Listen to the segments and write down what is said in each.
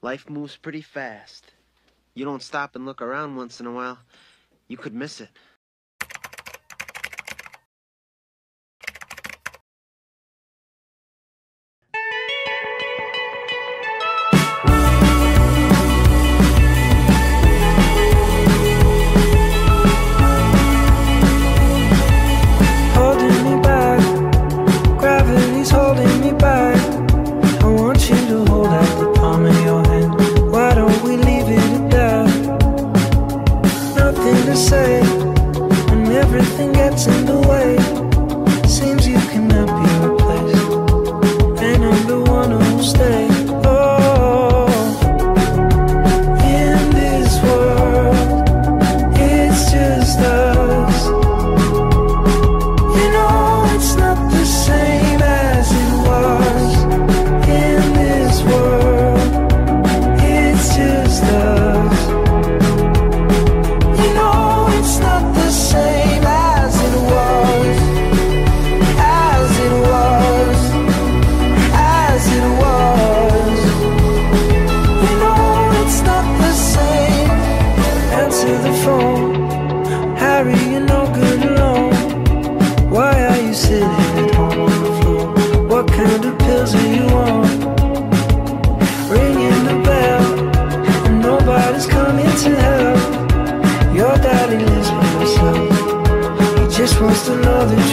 Life moves pretty fast. You don't stop and look around once in a while, you could miss it. Johnson. lost another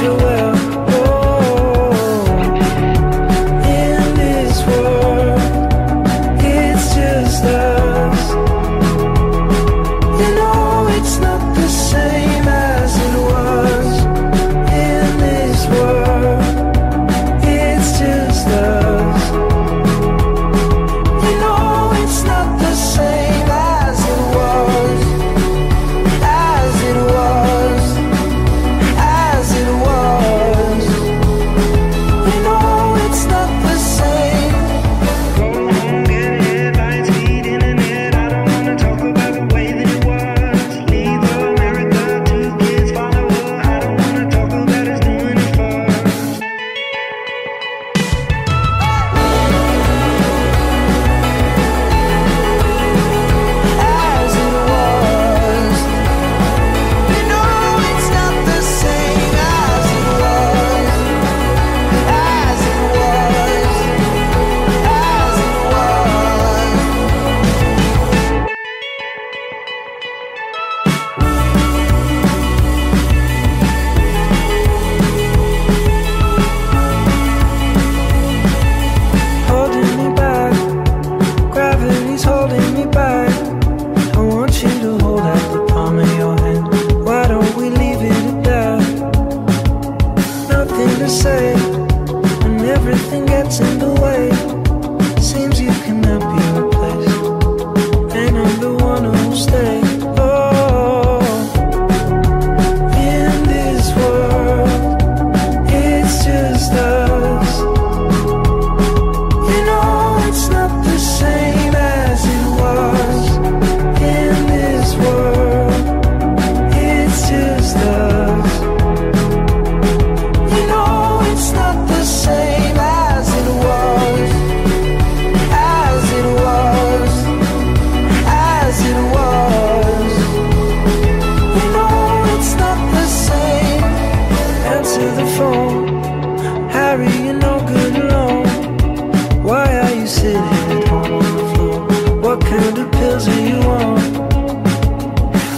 you home on the floor? What kind of pills are you on?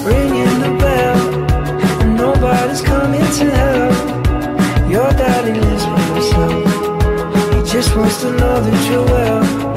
Ringing the bell, and nobody's coming to help. Your daddy lives by himself. He just wants to know that you're well.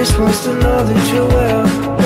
Just wants to know that you're well.